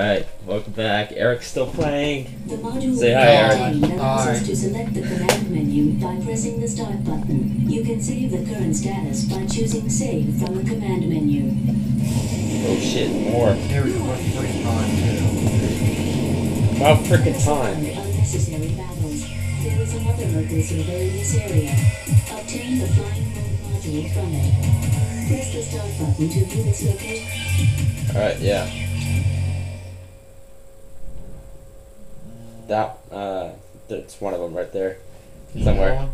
Alright, welcome back. Erik's still playing. The module Say hi, Erik. Hi. to select the command menu by pressing the start button. You can save the current status by choosing save from the command menu. Oh shit, more. Here we go. What's freaking time too? About frickin' And time. unnecessary battles. There is another local server in this area. Obtain the flying mode module from it. Press the start button to view its location. Alright, yeah. That, uh, that's one of them right there. Somewhere.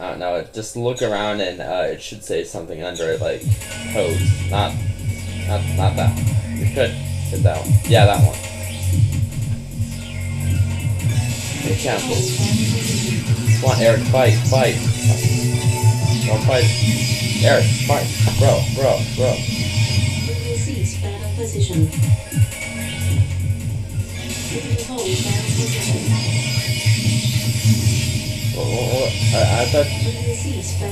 I don't know. Just look around and uh, it should say something under it like hose. Not, not, not that. one. You could hit that one. Yeah, that one. Hey, cancel. Come on, Erik, fight, fight. Don't fight. Erik, fight. Bro, bro, bro. You will cease battle position. Whoa, whoa, whoa. I, I thought.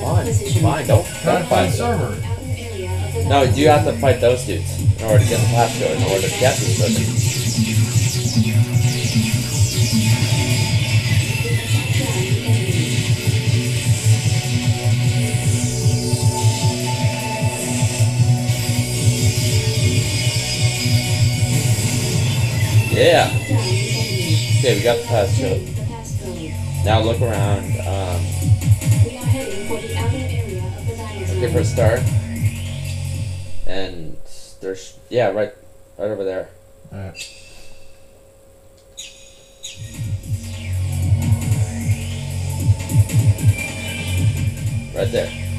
Fine, fine. Don't, don't fight. server. The No, you have to fight those dudes in order to get the passcode, in order to get this cookie. Yeah. Okay, we got the passcode. Now look around. Um, We are heading for the outer area of the battle zone. okay, for a start. And there's yeah, right, right over there. Alright. Right there.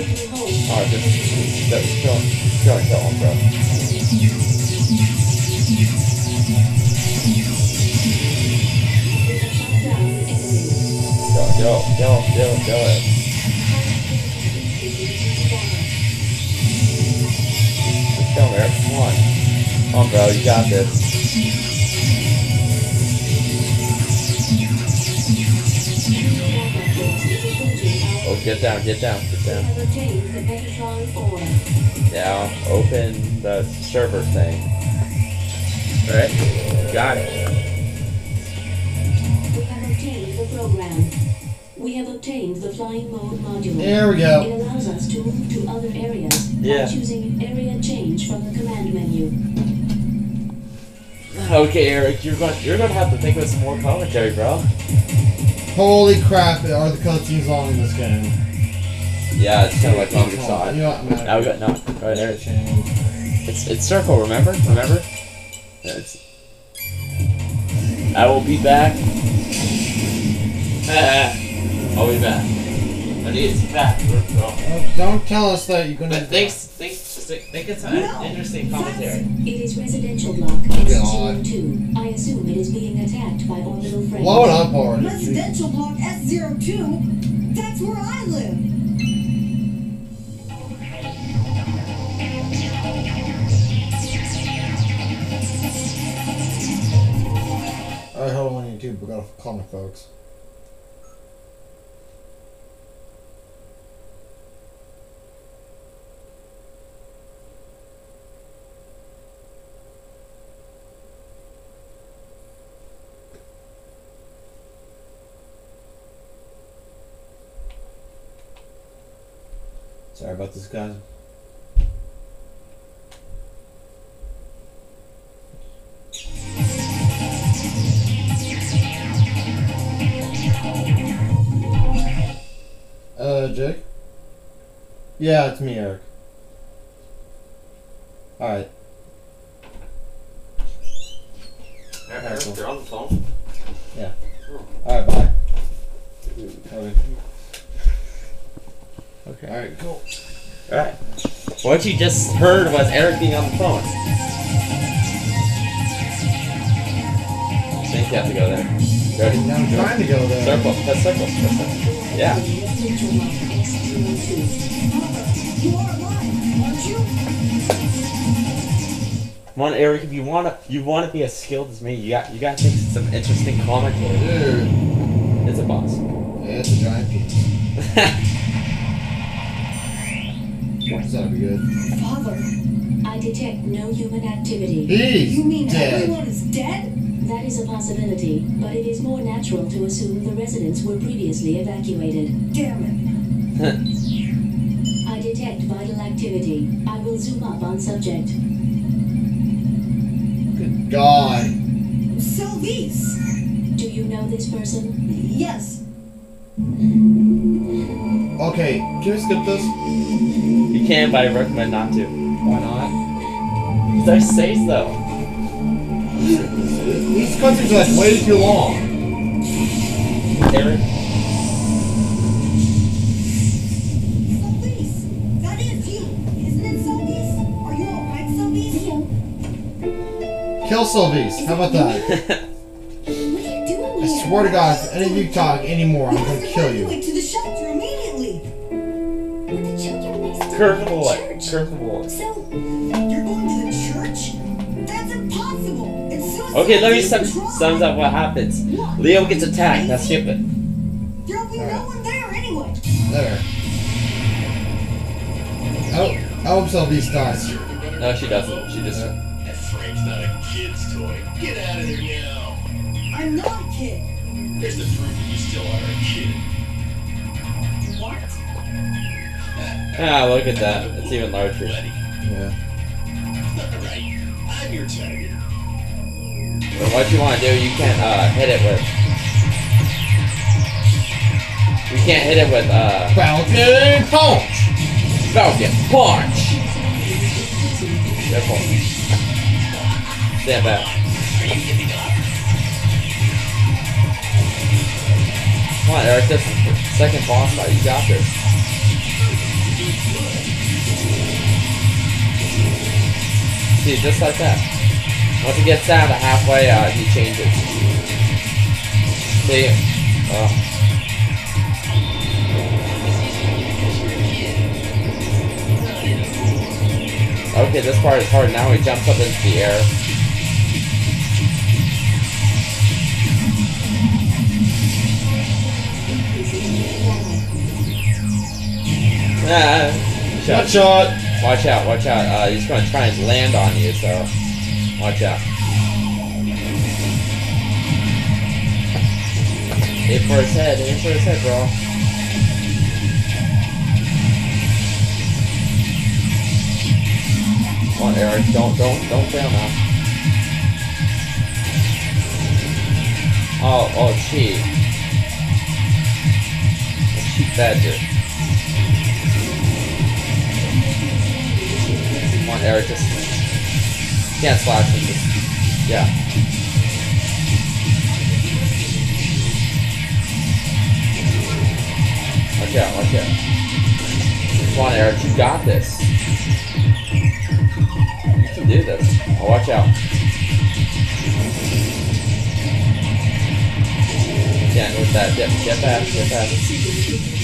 Oh, just, just, just kill him. Kill him, bro. kill him, kill him, kill him. Just kill him, Come on. Come on, bro. You got this. Get down, get down, get down. have obtained the Metatron ore. Now, open the server thing. Alright, got it. We have obtained the program. We have obtained the flying mode module. There we go. It allows us to move to other areas Yeah. by choosing area change from the command menu. Okay, Erik, you're going you're gonna have to think of some more commentary, bro. Holy crap, are the cutscenes long in this game? Yeah, it's kinda like Conquer You Side. know what, man? Now we got no right there. It's it's circle, remember? Remember? Yeah, It's I will be back. I'll be back. I need it's back. Oh, don't tell us that you're gonna. But thanks, thanks, think it's an interesting commentary. It is residential block God. S02. I assume it is being attacked by orbital frames. Blow it up already. Residential block S02? That's where I live. Alright, hold on YouTube. We gotta call my folks. Sorry about this, guys. Uh, Jake? Yeah, it's me, Erik. Alright. Erik, you're on the phone. Yeah. Alright, bye. Okay. Okay. Alright, cool. Alright. What you just heard was Erik being on the phone. I think you have to go there. Ready? I'm trying to go there. Circle. Press circle. Press circle. Yeah. Residential block S02. You are alive, aren't you? Come on, Erik. If you wanna, you wanna be as skilled as me, you got, you gotta think some interesting commentary. Dude. It's a boss. Yeah, it's a giant piece. That'll be good. Father, I detect no human activity. He's you mean dead. everyone is dead? That is a possibility, but it is more natural to assume the residents were previously evacuated. Damn it. I detect vital activity. I will zoom up on subject. Good God. Celvice. Do you know this person? Yes. Okay, can we skip this? You can, but I recommend not to. Why not? They're safe though. These cutscenes are like way too long. Erik, Celvice. That is you. Isn't it, Celvice? Are you alright, Celvice? Kill Sylvie. How about that? What are you doing I swear to God, if any of you talk anymore, I'm gonna kill you. Kirk be the in boy. church. Kirk the boy. So, You're going to the church? That's impossible. It's suicide. Okay, let me You sum, sums up what happens. What? Leo gets attacked. Now skip it. There'll be no one there anyway. There. I hope, I hope Sylvie dies. No, she doesn't. She just. That Frank's not a kid's toy. Get out of there now. I'm not a kid. There's the proof that you still are a kid. What? Ah, look at that. It's even larger. Yeah. Alright. I'm your tiger. But what you want to do, you can't uh, hit it with. You can't hit it with uh, Falcon Punch! Falcon Punch. Careful. Stand back. Come on, Erik. This is the second boss fight. You got this. See, just like that. Once it gets down to halfway, uh, he changes. See? Oh. Okay, this part is hard. Now he jumps up into the air. Ah, Shot shot. Watch out, watch out. Uh, he's going to try and land on you, so watch out. Aim for his head, aim for his head, bro. Come on, Erik. Don't, don't, don't fail now. Oh, oh, cheat. Cheat badger. On, Erik. Just can't slash him. Just yeah. Watch out! Watch out! Come on, Erik. You got this. You can do this. Oh, watch out. Can't with that. Get, get back. Get back.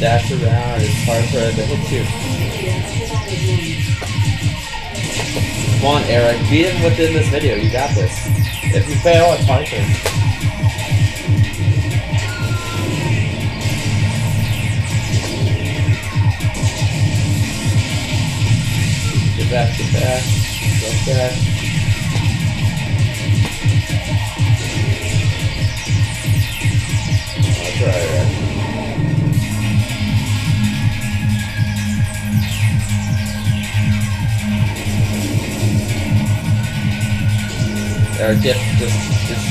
Dash around. It's hard for it to hit you. Come on, Erik. Beat him within this video. You got this. If you fail, it's for you. Get back, get back. Go back.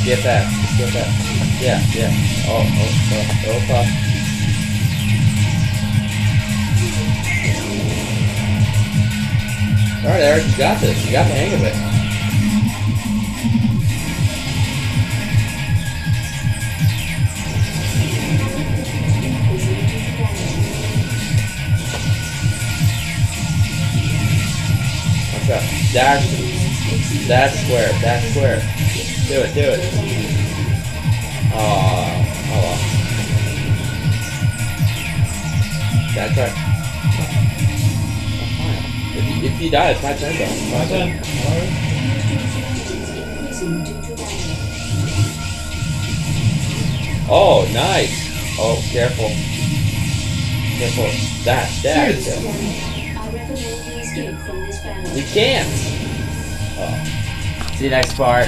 Get just get back. Yeah, yeah. Oh, oh, oh, oh, fuck. Alright, Erik, you got this. You got the hang of it. Watch out. Dash. Dash square. Dash square. Do it, do it. Oh, oh well. Gotta try. Oh. If you, if you die, it's my turn though. My turn. increasing due to battle. Oh, nice. Oh, careful. Careful. That, that. Shoot. I recommend you escape from this battle. We can't. Oh. See you next part.